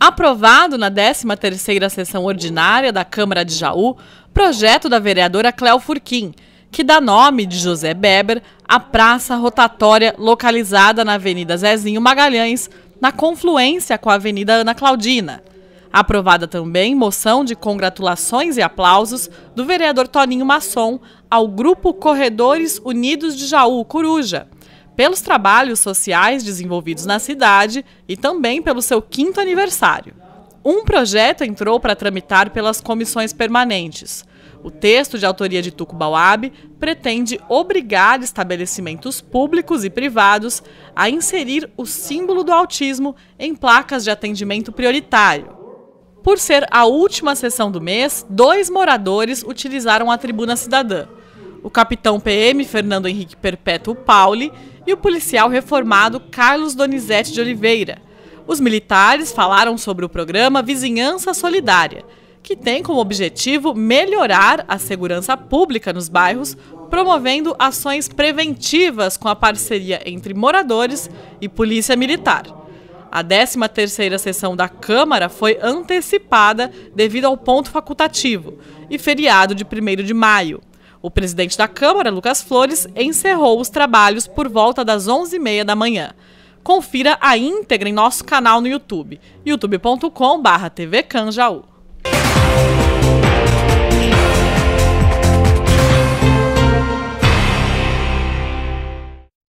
Aprovado na 13ª sessão ordinária da Câmara de Jaú, projeto da vereadora Cléo Furquim, que dá nome de José Beber à praça rotatória localizada na Avenida Zezinho Magalhães, na confluência com a Avenida Ana Claudina. Aprovada também moção de congratulações e aplausos do vereador Toninho Masson ao Grupo Corredores Unidos de Jaú, Coruja, pelos trabalhos sociais desenvolvidos na cidade e também pelo seu quinto aniversário. Um projeto entrou para tramitar pelas comissões permanentes. O texto de autoria de Tuco Bauab pretende obrigar estabelecimentos públicos e privados a inserir o símbolo do autismo em placas de atendimento prioritário. Por ser a última sessão do mês, dois moradores utilizaram a tribuna cidadã. O capitão PM Fernando Henrique Perpétuo Pauli e o policial reformado Carlos Donizete de Oliveira. Os militares falaram sobre o programa Vizinhança Solidária, que tem como objetivo melhorar a segurança pública nos bairros, promovendo ações preventivas com a parceria entre moradores e polícia militar. A 13ª sessão da Câmara foi antecipada devido ao ponto facultativo e feriado de 1 de maio. O presidente da Câmara, Lucas Flores, encerrou os trabalhos por volta das 11h30 da manhã. Confira a íntegra em nosso canal no YouTube, youtube.com.br tvcanjaú.